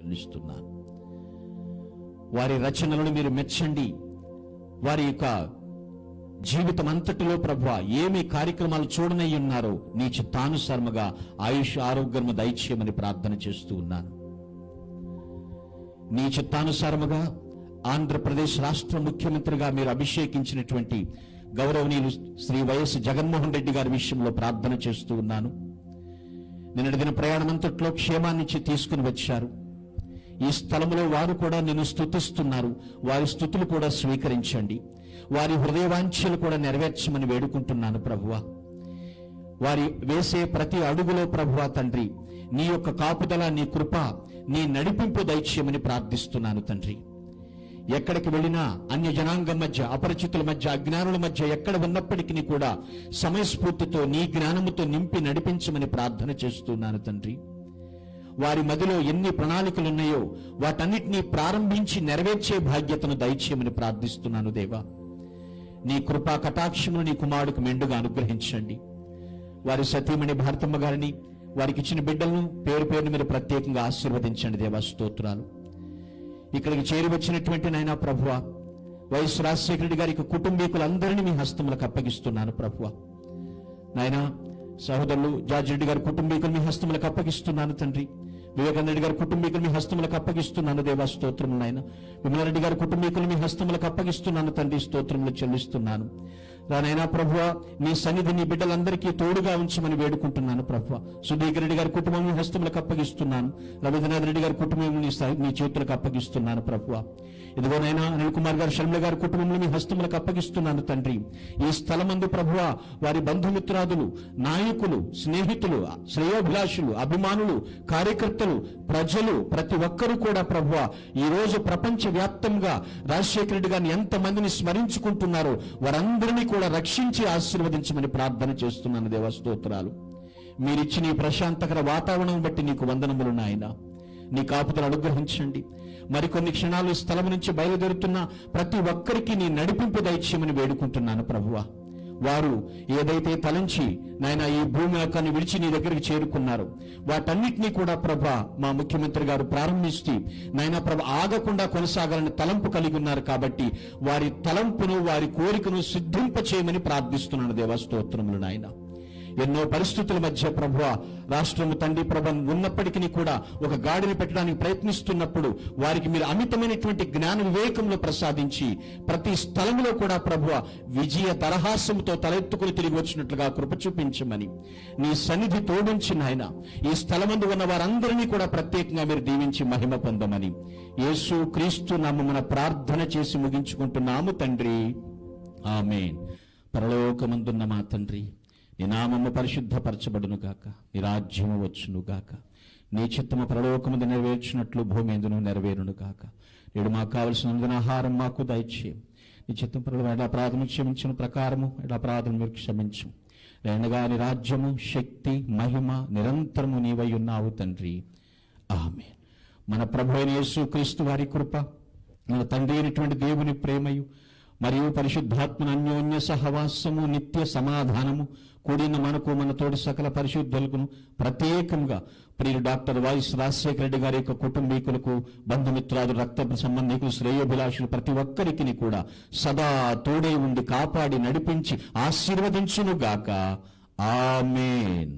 చెల్లిస్తున్నాను. వారి రచనలను మీరు మెచ్చండి. వారి యొక్క జీవితం అంతటిలో ప్రభు ఏమి కార్యక్రమాలు చూడనై ఉన్నారో నీ చిత్తానుసారముగా ఆయుష్ ఆరోగ్యము దయచేయమని ప్రార్థన చేస్తూ ఉన్నాను. నీ చిత్తానుసారముగా ఆంధ్రప్రదేశ్ రాష్ట్ర ముఖ్యమంత్రిగా మీరు అభిషేకించినటువంటి గౌరవనీయులు శ్రీ వైఎస్ జగన్మోహన్ రెడ్డి గారి విషయంలో ప్రార్థన చేస్తూ ఉన్నాను. నిన్నటి దిన ప్రయాణం అంతట్లో క్షేమాన్నిచ్చి తీసుకుని వచ్చారు. ఈ స్థలంలో వారు కూడా నిన్ను స్థుతిస్తున్నారు వారి స్థుతులు కూడా స్వీకరించండి. వారి హృదయవాంఛలు కూడా నెరవేర్చమని వేడుకుంటున్నాను ప్రభువ. వారి వేసే ప్రతి అడుగులో ప్రభువా తండ్రి నీ యొక్క కాపుదల నీ కృప నీ నడిపింపు దైత్యమని ప్రార్థిస్తున్నాను తండ్రి. ఎక్కడికి వెళ్ళినా అన్య జనాంగం మధ్య అపరిచితుల మధ్య అజ్ఞానుల మధ్య ఎక్కడ ఉన్నప్పటికీ కూడా సమయస్ఫూర్తితో నీ జ్ఞానముతో నింపి నడిపించమని ప్రార్థన చేస్తున్నాను తండ్రి. వారి మదిలో ఎన్ని ప్రణాళికలున్నాయో వాటన్నిటినీ ప్రారంభించి నెరవేర్చే బాధ్యతను దయచేయమని ప్రార్థిస్తున్నాను దేవా. నీ కృపా కటాక్షమును నీ కుమారుడికి మెండుగా అనుగ్రహించండి. వారి సతీమణి భారతమ్మ గారిని వారికి ఇచ్చిన బిడ్డలను పేరు పేరుని మీరు ప్రత్యేకంగా ఆశీర్వదించండి దేవా స్తోత్రాలు. ఇక్కడికి చేరి వచ్చినటువంటి ప్రభువ వైఎస్ రాజశేఖర రెడ్డి గారికి కుటుంబీకులందరినీ మీ హస్తములకు అప్పగిస్తున్నాను ప్రభువ. నాయనా సహోదరులు జార్జి రెడ్డి గారి కుటుంబీకులు మీ హస్తములకు అప్పగిస్తున్నాను తండ్రి. వివేకానంద రెడ్డి గారి కుటుంబీకులు మీ హస్తములకు అప్పగిస్తున్నాను దేవా స్తోత్రం నాయన. విమలారెడ్డి గారి కుటుంబీకులు మీ హస్తములకు అప్పగిస్తున్నాను తండ్రి స్తోత్రములు చెల్లిస్తున్నాను. రానైనా ప్రభువ నీ సన్నిధి నీ బిడ్డలందరికీ తోడుగా ఉంచమని వేడుకుంటున్నాను ప్రభు సుధీకర్ రెడ్డి గారి కుటుంబం హస్తములకు అప్పగిస్తున్నాను. రవీంద్రనాథ్ రెడ్డి గారి కుటుంబం నీ నీ చేతులకు అప్పగిస్తున్నాను ప్రభువ. ఇదిగోనైనా అనిల్ కుమార్ గారు షర్మిల గారి కుటుంబంలో మీ హస్తములకు అప్పగిస్తున్నాను తండ్రి. ఈ స్థలమందు ప్రభువ వారి బంధుమిత్రాదులు నాయకులు స్నేహితులు శ్రేయోభిలాషులు అభిమానులు కార్యకర్తలు ప్రజలు ప్రతి ఒక్కరూ కూడా ప్రభువ ఈ రోజు ప్రపంచ వ్యాప్తంగా రాజశేఖర రెడ్డి గారిని ఎంతమందిని స్మరించుకుంటున్నారో వారందరినీ కూడా రక్షించి ఆశీర్వదించమని ప్రార్థన చేస్తున్నాను దేవ స్తోత్రాలు. మీరిచ్చిన ఈ ప్రశాంతకర వాతావరణం బట్టి నీకు వందనములు నాయన. నీ కాపుదలు అనుగ్రహించండి. మరికొన్ని క్షణాలు స్థలం నుంచి బయలుదేరుతున్న ప్రతి ఒక్కరికి నీ నడిపింపు దయచేయమని వేడుకుంటున్నాను ప్రభువా. వారు ఏదైతే తలంచి నాయన ఈ భూమి ఆకాన్ని విడిచి నీ దగ్గరికి చేరుకున్నారు వాటన్నిటినీ కూడా ప్రభ మా ముఖ్యమంత్రి గారు ప్రారంభిస్తూ నాయన ప్రభ ఆగకుండా కొనసాగాలని తలంపు కలిగి ఉన్నారు కాబట్టి వారి తలంపును వారి కోరికను సిద్ధింప చేయమని ప్రార్థిస్తున్నాను దేవా స్తోత్రములు నాయన. ఎన్నో పరిస్థితుల మధ్య ప్రభువ రాష్ట్రము తండ్రి ప్రభ ఉన్నప్పటికీ కూడా ఒక గాడిని పెట్టడానికి ప్రయత్నిస్తున్నప్పుడు వారికి మీరు అమితమైనటువంటి జ్ఞాన వివేకంలో ప్రసాదించి ప్రతి స్థలంలో కూడా ప్రభువ విజయ తరహాసంతో తలెత్తుకుని తిరిగి వచ్చినట్లుగా కృప చూపించమని. నీ సన్నిధి తోడుంచి నాయన ఈ స్థలమందు ఉన్న వారందరినీ కూడా ప్రత్యేకంగా మీరు దీవించి మహిమ పొందమని. యేసు క్రీస్తు నామమున ప్రార్థన చేసి ముగించుకుంటున్నాము తండ్రి. ఆమె పరలోకమందున్న మా తండ్రి నీ నామము పరిశుద్ధపరచబడును గాక. నీ రాజ్యము వచ్చును గాక. నీ చిత్తము పరలోకముందు నెరవేర్చినట్లు భూమి ఎందును నెరవేరును గాక. నేడు మాకు కావలసిన ఆహారం మాకు దయచేయం. నీ చిత్తం పరులు ఎలా ప్రార్థన క్షమించిన ప్రకారము ఎలా ప్రార్థన మీరు క్షమించు. రెండగా నీ రాజ్యము శక్తి మహిమ నిరంతరము నీవై ఉన్నావు తండ్రి. ఆమె మన ప్రభు అయిన యేసు క్రీస్తు వారి కృప మన తండ్రి అయినటువంటి దేవుని ప్రేమయు మరియు పరిశుద్ధాత్మన అన్యోన్య సహవాసము నిత్య సమాధానము కూడిన మనకు మన తోటి సకల పరిశుద్ధులకు ప్రత్యేకంగా ప్రియుడు డాక్టర్ వైఎస్ రాజశేఖర రెడ్డి గారి యొక్క కుటుంబీకులకు బంధుమిత్రాలు రక్త సంబంధికులు శ్రేయోభిలాషులు ప్రతి ఒక్కరికి కూడా సదా తోడే ఉండి కాపాడి నడిపించి ఆశీర్వదించును గాక ఆమెన్.